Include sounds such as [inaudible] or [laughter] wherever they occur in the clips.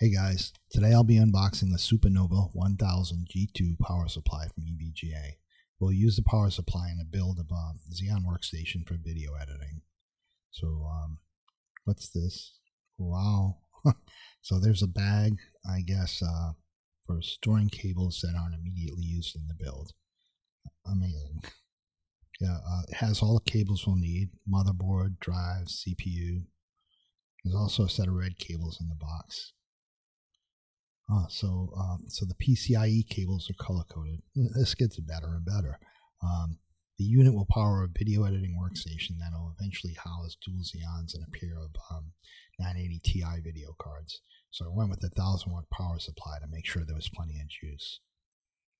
Hey guys, today I'll be unboxing the Supernova 1000 G2 power supply from EVGA. We'll use the power supply in a build of a Xeon workstation for video editing. So, um, what's this? Wow. [laughs] so there's a bag, I guess, uh, for storing cables that aren't immediately used in the build. Amazing. Yeah, uh, it has all the cables we'll need, motherboard, drive, CPU. There's also a set of red cables in the box. Uh, so, um, so the PCIe cables are color coded. This gets better and better. Um, the unit will power a video editing workstation that will eventually house dual Xeons and a pair of um, 980 Ti video cards. So I went with a 1000 watt power supply to make sure there was plenty of juice.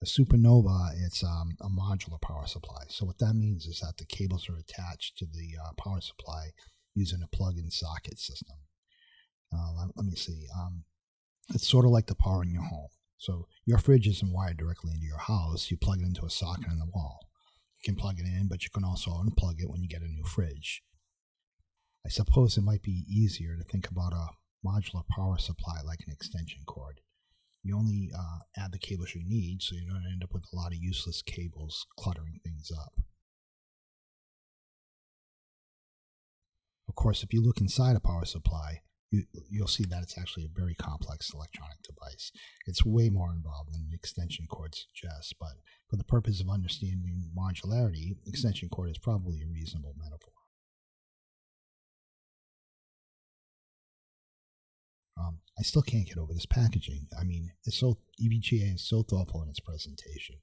The Supernova, it's um, a modular power supply. So what that means is that the cables are attached to the uh, power supply using a plug-in socket system. Uh, let, let, me see. Um, it's sort of like the power in your home. So your fridge isn't wired directly into your house. You plug it into a socket in the wall. You can plug it in, but you can also unplug it when you get a new fridge. I suppose it might be easier to think about a modular power supply like an extension cord. You only uh, add the cables you need, so you don't end up with a lot of useless cables cluttering things up. Of course, if you look inside a power supply, you, you'll see that it's actually a very complex electronic device. It's way more involved than an extension cord suggests, but for the purpose of understanding modularity, extension cord is probably a reasonable metaphor. Um, I still can't get over this packaging. I mean, it's so EVGA is so thoughtful in its presentation.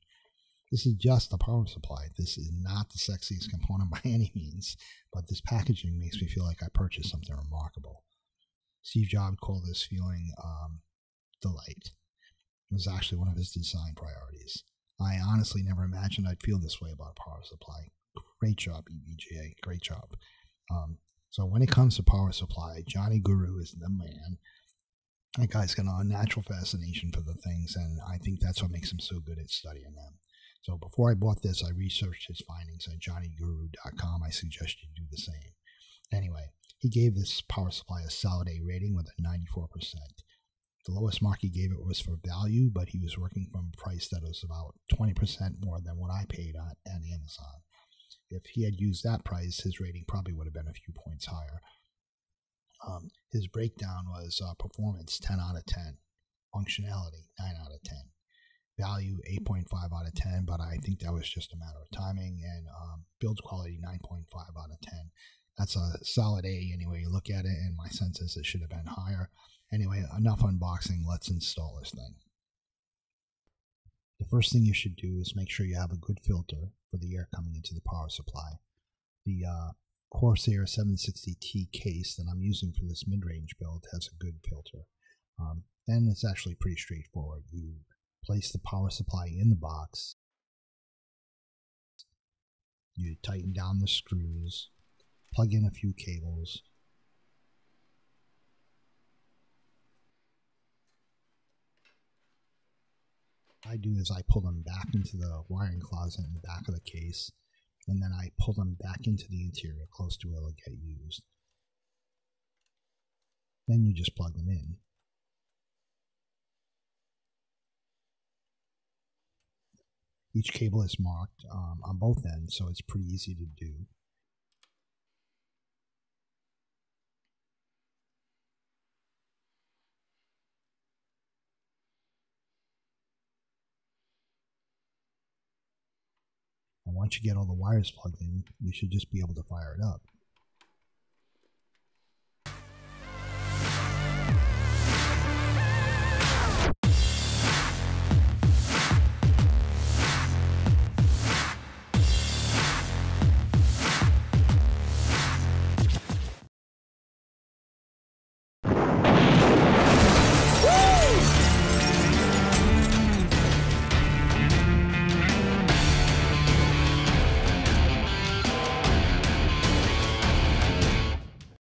This is just a power supply. This is not the sexiest component [laughs] by any means, but this packaging makes me feel like I purchased something remarkable. Steve Jobs called this feeling um, delight. It was actually one of his design priorities. I honestly never imagined I'd feel this way about a power supply. Great job, EVGA. Great job. Um, so when it comes to power supply, Jonny Guru is the man. That guy's got a natural fascination for the things, and I think that's what makes him so good at studying them. So before I bought this, I researched his findings at jonnyguru.com. I suggest you do the same. Anyway, he gave this power supply a solid A rating with a 94%. The lowest mark he gave it was for value, but he was working from a price that was about 20% more than what I paid at, at Amazon. If he had used that price, his rating probably would have been a few points higher. Um, his breakdown was uh, performance 10 out of 10, functionality 9 out of 10, value 8.5 out of 10, but I think that was just a matter of timing, and um, build quality 9.5 out of 10 that's a solid A anyway. You look at it, and my sense is it should have been higher. Anyway, enough unboxing. Let's install this thing. The first thing you should do is make sure you have a good filter for the air coming into the power supply. The uh, Corsair 760T case that I'm using for this mid-range build has a good filter. Um, and it's actually pretty straightforward. You place the power supply in the box. You tighten down the screws plug in a few cables. What I do is I pull them back into the wiring closet in the back of the case, and then I pull them back into the interior close to where they'll get used. Then you just plug them in. Each cable is marked um, on both ends, so it's pretty easy to do. And once you get all the wires plugged in, you should just be able to fire it up.